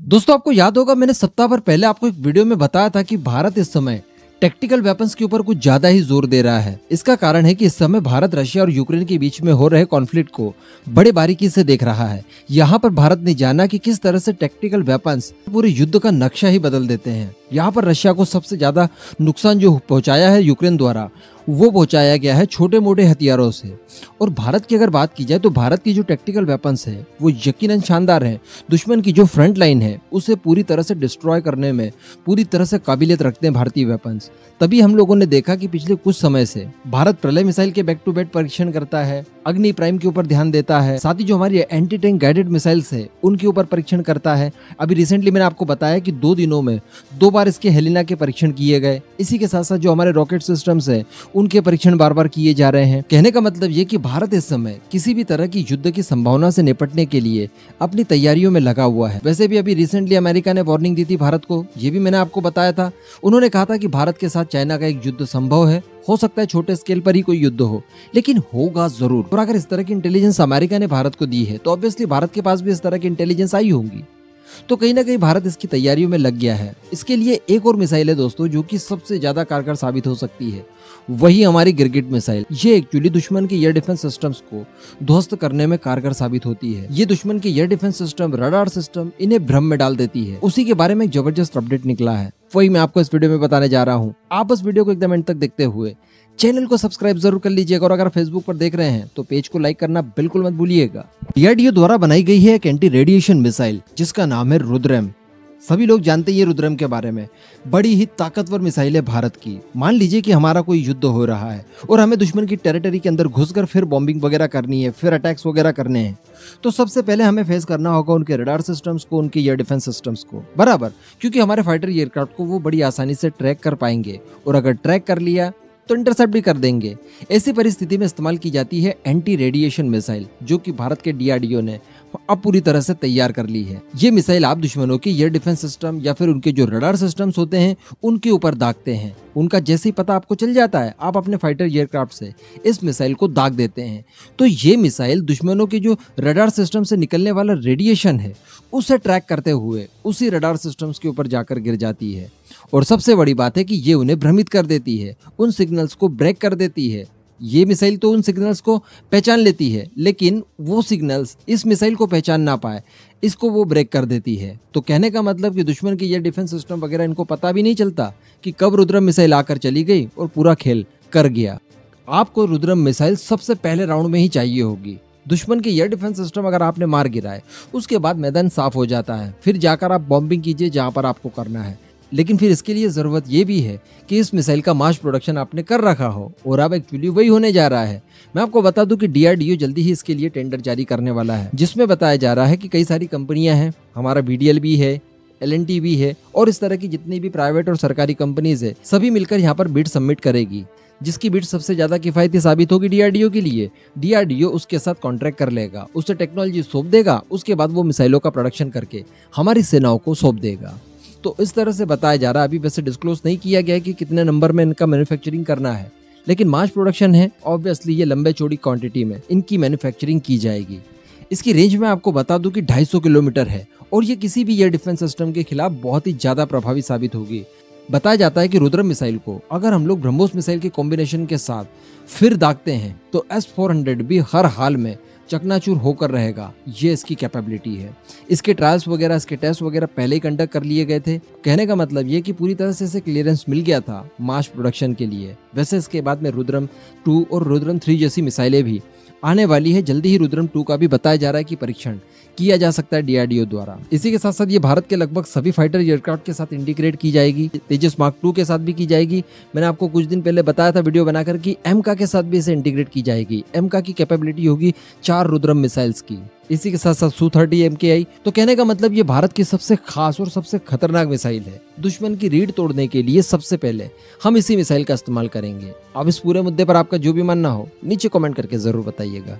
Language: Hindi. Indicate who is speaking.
Speaker 1: दोस्तों, आपको याद होगा, मैंने सप्ताह भर पहले आपको एक वीडियो में बताया था कि भारत इस समय टेक्टिकल वेपन्स के ऊपर कुछ ज़्यादा ही ज़ोर दे रहा है। इसका कारण है कि इस समय भारत, रशिया और यूक्रेन के बीच में हो रहे कॉन्फ्लिक्ट को बड़े बारीकी से देख रहा है। यहाँ पर भारत ने जाना कि किस तरह से टेक्टिकल वेपन्स पूरे युद्ध का नक्शा ही बदल देते हैं। यहाँ पर रशिया को सबसे ज़्यादा नुकसान जो पहुँचाया है यूक्रेन द्वारा वो पहुँचाया गया है छोटे मोटे हथियारों से। और भारत की अगर बात की जाए तो भारत की जो टेक्टिकल वेपन्स है, वो यकीनन शानदार है। दुश्मन की जो फ्रंट लाइन है, उसे पूरी तरह से डिस्ट्रॉय करने में, पूरी तरह से काबिलियत रखते हैं भारतीय वेपन्स तभी हम लोगों ने देखा कि पिछले कुछ समय से भारत प्रलय मिसाइल के बैक टू बैक परीक्षण करता है, अग्नि प्राइम के ऊपर ध्यान देता है, साथ ही जो हमारी एंटी टैंक गाइडेड मिसाइल्स है, उनके ऊपर परीक्षण करता है। अभी रिसेंटली मैंने आपको बताया कि दो दिनों में दो बार इसके हेलिना के परीक्षण किए गए। इसी के साथ साथ जो हमारे रॉकेट सिस्टम्स है उनके परीक्षण बार बार किए जा रहे हैं। कहने का मतलब ये कि भारत इस समय किसी भी तरह की युद्ध की संभावना से निपटने के लिए अपनी तैयारियों में लगा हुआ है। वैसे भी अभी रिसेंटली अमेरिका ने वार्निंग दी थी भारत को। ये भी मैंने आपको बताया था। उन्होंने कहा था कि भारत के साथ चाइना का एक युद्ध संभव है। हो सकता है छोटे स्केल पर ही कोई युद्ध हो। लेकिन होगा ज़रूर। और अगर इस तरह की इंटेलिजेंस अमेरिका ने भारत को दी है तो ऑब्वियसली भारत के पास भी इस तरह की इंटेलिजेंस आई होंगी। तो कहीं ना कहीं भारत इसकी तैयारियों में लग गया है। इसके लिए एक और मिसाइल है दोस्तों, जो कि सबसे ज़्यादा कारगर साबित हो सकती है। वही हमारी गिरगिट मिसाइल। ये एक्चुअली दुश्मन के एयर डिफेंस सिस्टम्स को ध्वस्त करने में कारगर साबित होती है। ये दुश्मन के air defence system radar system इन्हें भ्रम में डाल देती है। उसी के बारे में एक ज़बरदस्त अपडेट निकला है। वही मैं आपको इस वीडियो में बताने जा रहा हूँ। आप इस वीडियो को एकदम एंड तक देखते हुए चैनल को सब्सक्राइब ज़रूर कर लीजिएगा और अगर फेसबुक पर देख रहे हैं तो पेज को लाइक करना बिल्कुल मत भूलिएगा। डीआरडीओ द्वारा बनाई गई है एक एंटी रेडिएशन मिसाइल जिसका नाम है रुद्रम। सभी लोग जानते हैं रुद्रम के बारे में। बड़ी ही ताकतवर मिसाइल है भारत की। मान लीजिए कि हमारा कोई युद्ध हो रहा है और हमें दुश्मन की टेरिटरी के अंदर घुसकर फिर बॉम्बिंग वगैरह करनी है, फिर अटैक्स वगैरह करने हैं तो सबसे पहले हमें फेस करना होगा उनके रडार सिस्टम्स को, उनके एयर डिफेंस सिस्टम्स को। बराबर, क्योंकि हमारे फाइटर एयरक्राफ्ट को वो बड़ी आसानी से ट्रैक कर पाएँगे। और अगर ट्रैक कर लिया तो इंटरसेप्ट भी कर देंगे। ऐसी परिस्थिति में इस्तेमाल की जाती है एंटी रेडिएशन मिसाइल जो कि भारत के डीआरडीओ ने अब पूरी तरह से तैयार कर ली है। ये मिसाइल आप दुश्मनों के एयर डिफेंस सिस्टम या फिर उनके जो रडार सिस्टम्स होते हैं, उनके ऊपर दागते हैं। उनका जैसे ही पता आपको चल जाता है, आप अपने फाइटर एयरक्राफ्ट से इस मिसाइल को दाग देते हैं। तो ये मिसाइल दुश्मनों के जो रडार सिस्टम से निकलने वाला रेडिएशन है, उसे ट्रैक करते हुए उसी रडार सिस्टम्स के ऊपर जाकर गिर जाती है। और सबसे बड़ी बात है कि ये उन्हें भ्रमित कर देती है, उन सिग्नल्स को ब्रेक कर देती है। ये मिसाइल तो उन सिग्नल्स को पहचान लेती है, लेकिन वो सिग्नल्स इस मिसाइल को पहचान ना पाए, इसको वो ब्रेक कर देती है। तो कहने का मतलब कि दुश्मन की ये डिफेंस सिस्टम वगैरह इनको पता भी नहीं चलता कि कब रुद्रम मिसाइल आकर चली गई और पूरा खेल कर गया। आपको रुद्रम मिसाइल सबसे पहले राउंड में ही चाहिए होगी। दुश्मन के एयर डिफेंस सिस्टम अगर आपने मार गिराए, उसके बाद मैदान साफ़ हो जाता है। फिर जाकर आप बॉम्बिंग कीजिए जहाँ पर आपको करना है। लेकिन फिर इसके लिए ज़रूरत ये भी है कि इस मिसाइल का मास प्रोडक्शन आपने कर रखा हो और अब एक्चुअली वही होने जा रहा है। मैं आपको बता दूँ कि डीआरडीओ जल्दी ही इसके लिए टेंडर जारी करने वाला है, जिसमें बताया जा रहा है कि कई सारी कंपनियाँ हैं, हमारा बीडीएल भी है एलएनटी भी है और इस तरह की जितनी भी प्राइवेट और सरकारी कंपनीज़ है, सभी मिलकर यहाँ पर बिड सबमिट करेगी, जिसकी बिड सबसे ज़्यादा किफायती साबित होगी डीआरडीओ के लिए। डीआरडीओ उसके साथ कॉन्ट्रैक्ट कर लेगा, उसे टेक्नोलॉजी सौंप देगा, उसके बाद वो मिसाइलों का प्रोडक्शन करके हमारी सेनाओं को सौंप देगा। तो इस तरह से बताया जा रहा है। अभी वैसे डिस्क्लोज नहीं किया गया है कि कितने नंबर में इनका मैन्युफैक्चरिंग करना है। लेकिन मास प्रोडक्शन है ऑब्वियसली ये लंबे चौड़ी क्वांटिटी में इनकी मैन्युफैक्चरिंग की जाएगी। इसकी रेंज में आपको बता दूँ कि 250 किलोमीटर है और ये किसी भी एयर डिफेंस सिस्टम के खिलाफ बहुत ही ज़्यादा प्रभावी साबित होगी। बताया जाता है कि रुद्रम मिसाइल को अगर हम लोग ब्रह्मोस मिसाइल के कॉम्बिनेशन के साथ फिर दागते हैं तो एस फोर भी हर हाल में चकनाचूर होकर रहेगा। ये इसकी कैपेबिलिटी है। इसके ट्रायल्स वगैरह, इसके टेस्ट वगैरह पहले ही कंडक्ट कर लिए गए थे। कहने का मतलब ये कि पूरी तरह से इसे क्लियरेंस मिल गया था मास प्रोडक्शन के लिए। वैसे इसके बाद में रुद्रम टू और रुद्रम थ्री जैसी मिसाइलें भी आने वाली है। जल्दी ही रुद्रम टू का भी बताया जा रहा है कि परीक्षण किया जा सकता है डीआरडीओ द्वारा। इसी के साथ साथ ये भारत के लगभग सभी फाइटर एयरक्राफ्ट के साथ इंटीग्रेट की जाएगी। तेजस मार्क टू के साथ भी की जाएगी। मैंने आपको कुछ दिन पहले बताया था वीडियो बनाकर कि एम का साथ भी इसे इंटीग्रेट की जाएगी। एम का की कैपेबिलिटी होगी। चार रुद्रम मिसाइल्स की। इसी के साथ साथ सू थर्टी एम के आई तो कहने का मतलब ये भारत की सबसे खास और सबसे खतरनाक मिसाइल है। दुश्मन की रीढ़ तोड़ने के लिए सबसे पहले हम इसी मिसाइल का इस्तेमाल करेंगे। अब इस पूरे मुद्दे पर आपका जो भी मानना हो, नीचे कमेंट करके ज़रूर बताइएगा।